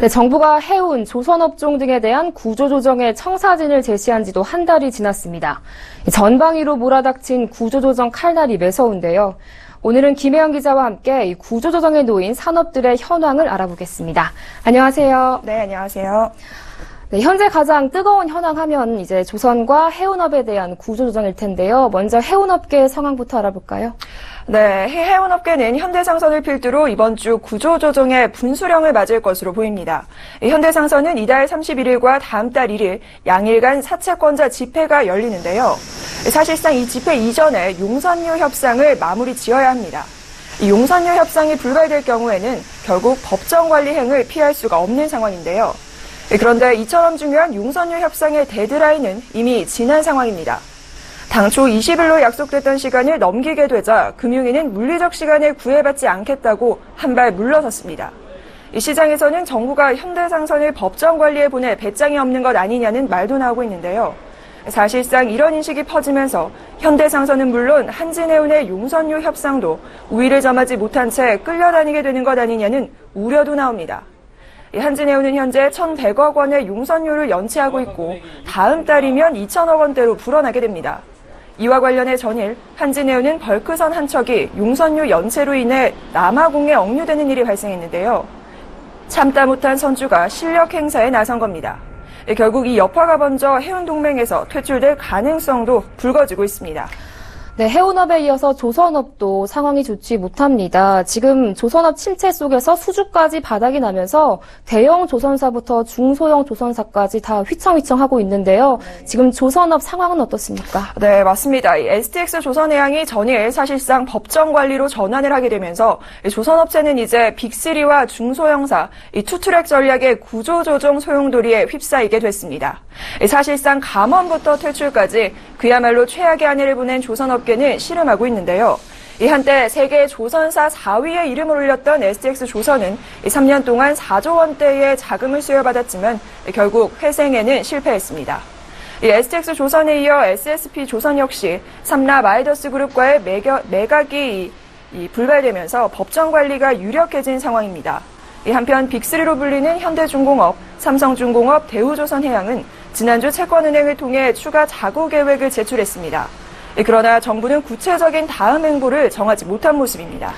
네, 정부가 해운, 조선업종 등에 대한 구조조정의 청사진을 제시한 지도 한 달이 지났습니다. 전방위로 몰아닥친 구조조정 칼날이 매서운데요. 오늘은 김혜영 기자와 함께 이 구조조정에 놓인 산업들의 현황을 알아보겠습니다. 안녕하세요. 네, 안녕하세요. 네, 현재 가장 뜨거운 현황 하면 이제 조선과 해운업에 대한 구조조정일 텐데요. 먼저 해운업계의 상황부터 알아볼까요? 네, 해운업계는 현대상선을 필두로 이번 주 구조조정의 분수령을 맞을 것으로 보입니다. 현대상선은 이달 31일과 다음 달 1일 양일간 사채권자 집회가 열리는데요. 사실상 이 집회 이전에 용선료 협상을 마무리 지어야 합니다. 이 용선료 협상이 불발될 경우에는 결국 법정 관리행을 피할 수가 없는 상황인데요. 그런데 이처럼 중요한 용선료 협상의 데드라인은 이미 지난 상황입니다. 당초 20일로 약속됐던 시간을 넘기게 되자 금융위는 물리적 시간을 구애받지 않겠다고 한 발 물러섰습니다. 이 시장에서는 정부가 현대상선을 법정 관리에 보내 배짱이 없는 것 아니냐는 말도 나오고 있는데요. 사실상 이런 인식이 퍼지면서 현대상선은 물론 한진해운의 용선료 협상도 우위를 점하지 못한 채 끌려다니게 되는 것 아니냐는 우려도 나옵니다. 한진해운은 현재 1,100억 원의 용선료를 연체하고 있고 다음 달이면 2천억 원대로 불어나게 됩니다. 이와 관련해 전일 한진해운은 벌크선 한 척이 용선료 연체로 인해 남아공에 억류되는 일이 발생했는데요. 참다 못한 선주가 실력 행사에 나선 겁니다. 결국 이 여파가 먼저 해운동맹에서 퇴출될 가능성도 불거지고 있습니다. 네, 해운업에 이어서 조선업도 상황이 좋지 못합니다. 지금 조선업 침체 속에서 수주까지 바닥이 나면서 대형 조선사부터 중소형 조선사까지 다 휘청휘청하고 있는데요. 지금 조선업 상황은 어떻습니까? 네, 맞습니다. STX 조선해양이 전일 사실상 법정 관리로 전환을 하게 되면서 조선업체는 이제 빅3와 중소형사, 이 투트랙 전략의 구조조정 소용돌이에 휩싸이게 됐습니다. 사실상 감원부터 퇴출까지 그야말로 최악의 한 해를 보낸 조선업 계는 씨름하고 있는데요. 이 한때 세계 조선사 4위에 이름을 올렸던 STX 조선은 3년 동안 4조 원대의 자금을 수여받았지만 결국 회생에는 실패했습니다. STX 조선에 이어 SSP 조선 역시 삼라 마이더스 그룹과의 매각이 불발되면서 법정 관리가 유력해진 상황입니다. 한편 빅3로 불리는 현대중공업, 삼성중공업, 대우조선해양은 지난주 채권은행을 통해 추가 자구 계획을 제출했습니다. 그러나 정부는 구체적인 다음 행보를 정하지 못한 모습입니다.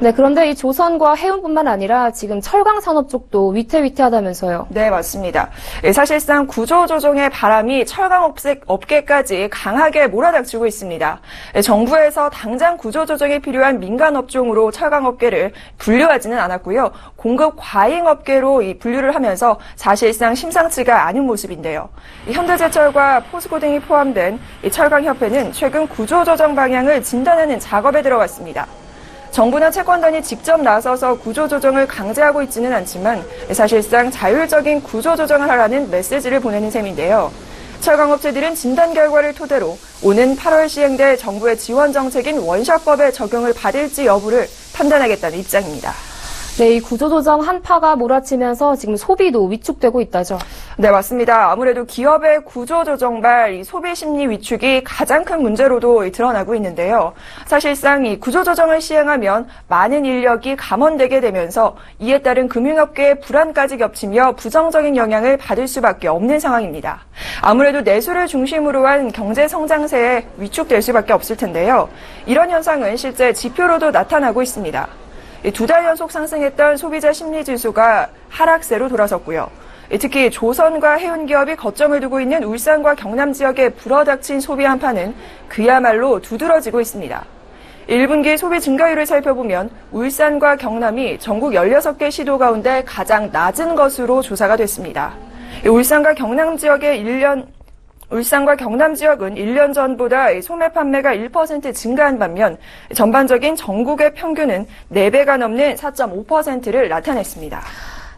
네, 그런데 이 조선과 해운뿐만 아니라 지금 철강 산업 쪽도 위태위태하다면서요. 네, 맞습니다. 예, 사실상 구조조정의 바람이 철강 업계까지 강하게 몰아닥치고 있습니다. 예, 정부에서 당장 구조조정이 필요한 민간 업종으로 철강 업계를 분류하지는 않았고요. 공급 과잉 업계로 분류를 하면서 사실상 심상치가 않은 모습인데요. 현대제철과 포스코 등이 포함된 철강협회는 최근 구조조정 방향을 진단하는 작업에 들어갔습니다. 정부나 채권단이 직접 나서서 구조조정을 강제하고 있지는 않지만 사실상 자율적인 구조조정을 하라는 메시지를 보내는 셈인데요. 철강업체들은 진단 결과를 토대로 오는 8월 시행될 정부의 지원 정책인 원샷법의 적용을 받을지 여부를 판단하겠다는 입장입니다. 네, 이 구조조정 한파가 몰아치면서 지금 소비도 위축되고 있다죠. 네, 맞습니다. 아무래도 기업의 구조조정발 소비 심리 위축이 가장 큰 문제로도 드러나고 있는데요. 사실상 이 구조조정을 시행하면 많은 인력이 감원되게 되면서 이에 따른 금융업계의 불안까지 겹치며 부정적인 영향을 받을 수밖에 없는 상황입니다. 아무래도 내수를 중심으로 한 경제 성장세에 위축될 수밖에 없을 텐데요. 이런 현상은 실제 지표로도 나타나고 있습니다. 두 달 연속 상승했던 소비자 심리 지수가 하락세로 돌아섰고요. 특히 조선과 해운 기업이 거점을 두고 있는 울산과 경남 지역에 불어닥친 소비 한파는 그야말로 두드러지고 있습니다. 1분기 소비 증가율을 살펴보면 울산과 경남이 전국 16개 시도 가운데 가장 낮은 것으로 조사가 됐습니다. 울산과 경남 지역의 1년 울산과 경남 지역은 1년 전보다 소매 판매가 1% 증가한 반면 전반적인 전국의 평균은 4배가 넘는 4.5%를 나타냈습니다.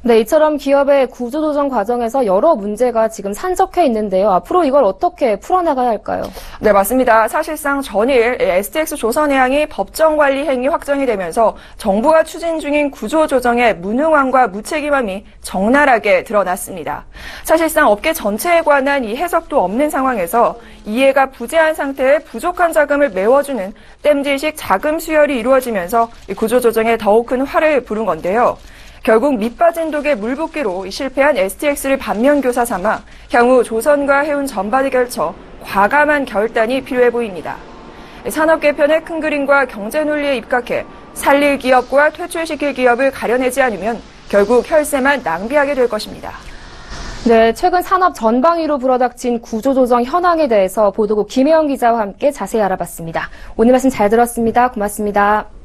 네, 이처럼 기업의 구조조정 과정에서 여러 문제가 지금 산적해 있는데요. 앞으로 이걸 어떻게 풀어나가야 할까요? 네, 맞습니다. 사실상 전일 STX 조선해양이 법정 관리 행위 확정이 되면서 정부가 추진 중인 구조조정의 무능함과 무책임함이 적나라하게 드러났습니다. 사실상 업계 전체에 관한 이 해석도 없는 상황에서 이해가 부재한 상태에 부족한 자금을 메워주는 땜질식 자금 수혈이 이루어지면서 구조조정에 더욱 큰 화를 부른 건데요. 결국 밑빠진 독에 물붓기로 실패한 STX를 반면교사 삼아 향후 조선과 해운 전반에 걸쳐 과감한 결단이 필요해 보입니다. 산업 개편의 큰 그림과 경제 논리에 입각해 살릴 기업과 퇴출시킬 기업을 가려내지 않으면 결국 혈세만 낭비하게 될 것입니다. 네, 최근 산업 전방위로 불어닥친 구조조정 현황에 대해서 보도국 김혜영 기자와 함께 자세히 알아봤습니다. 오늘 말씀 잘 들었습니다. 고맙습니다.